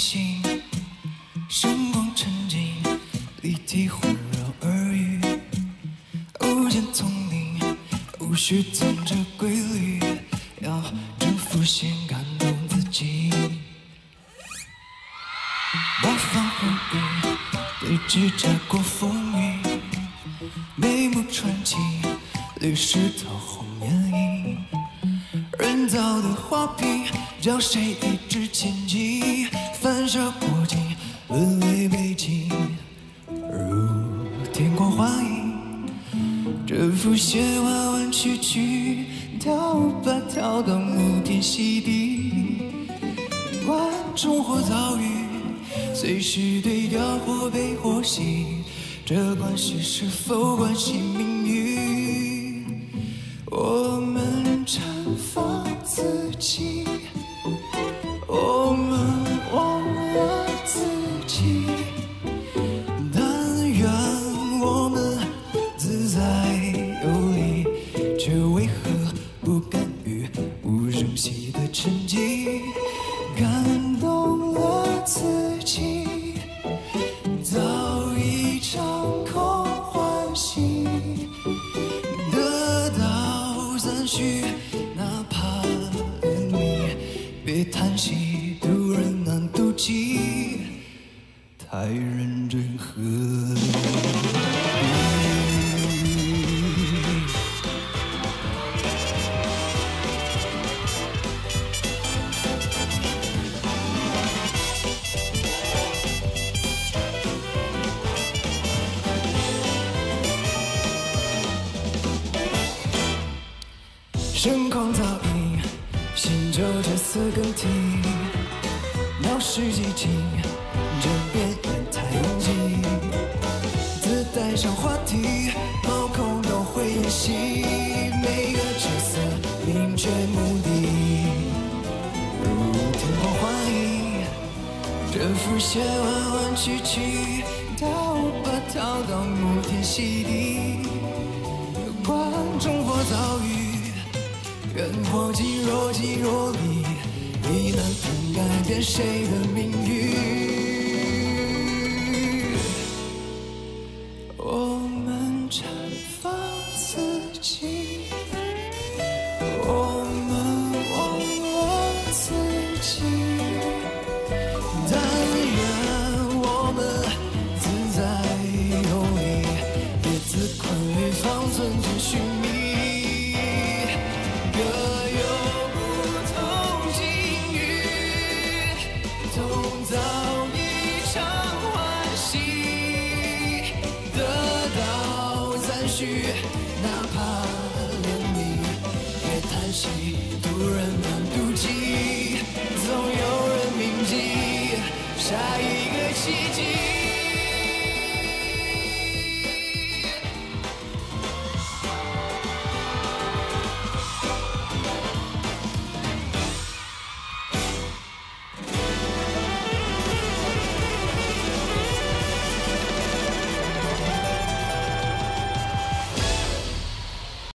心，声光沉静，立体环绕耳语，无间丛林，无需遵着规律，要征服先感动自己。八方呼应，对峙扎过风雨，眉目传情，绿石桃红眼影，人造的花瓶，叫谁一掷千金？反射过境，沦为背景，如天光幻影。这幅线弯弯曲曲，跳吧跳到暮天洗涤。观众或遭遇，随时对调或悲或喜，这关系是否关系命运？我们绽放自己，熟悉的沉寂？感动了自己，早已掌控欢喜，得到赞许，哪怕怜悯，别叹息，渡人难渡己，太认真何声光噪音，心就这四更替，闹市寂静，这边也太拥挤。自带上话题，毛孔都会演戏，每个角色明确目的，如天光幻影。这幅线弯弯曲曲，跳吧逃到暮天洗涤。观众或遭遇，人或己，若即若离，亦难能改变谁的命运。我们绽放自己，哪怕连你也叹息，突然难。